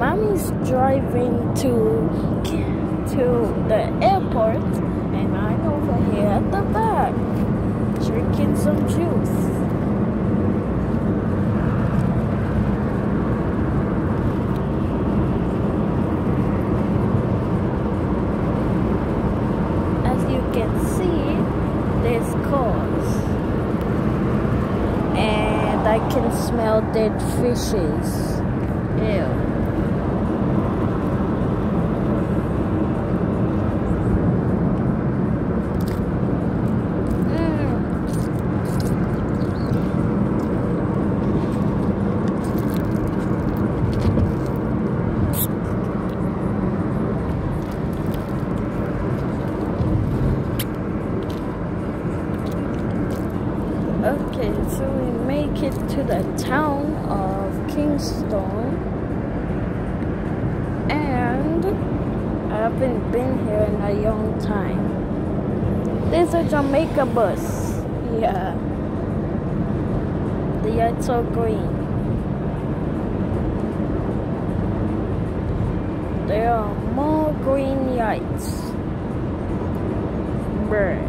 mommy's driving to to the airport, and I'm over here at the back drinking some juice. As you can see, there's cars. And I can smell dead fishes. Ew. We make it to the town of Kingston. And I haven't been here in a long time. There's a Jamaica bus. Yeah. The lights are green. There are more green lights. Bruh.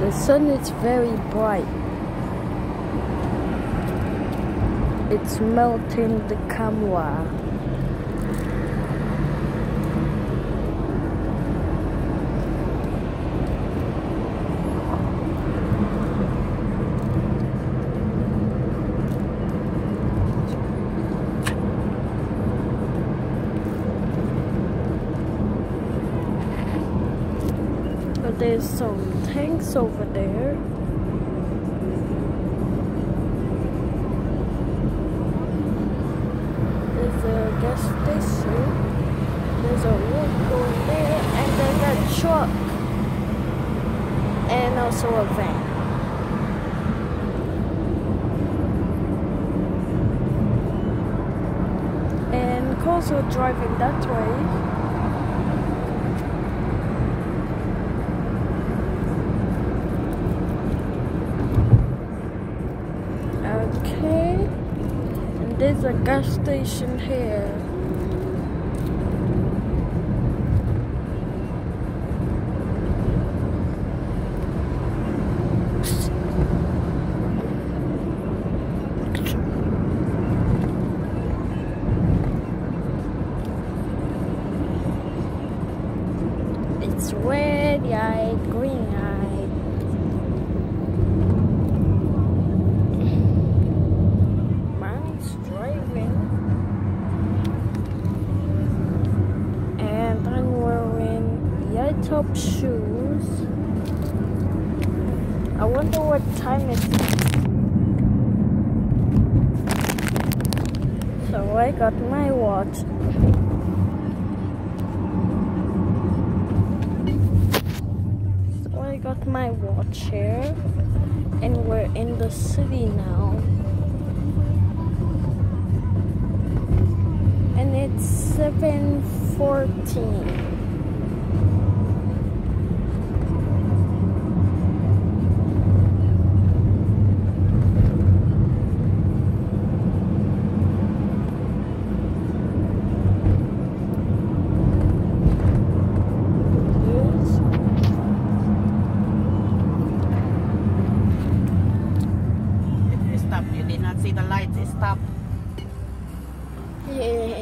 The sun is very bright. It's melting the camera. There's some tanks over there. There's a gas station. There's a road going there, and there's a truck, and also a van. And cars are driving that way. Okay. And there's a gas station here. It's red eyed, green eyed. Mom's driving. And I'm wearing yellow top shoes. I wonder what time it is. So I got my watch. So I got my watch here. And we're in the city now. and it's 714 the lights stop. Yeah.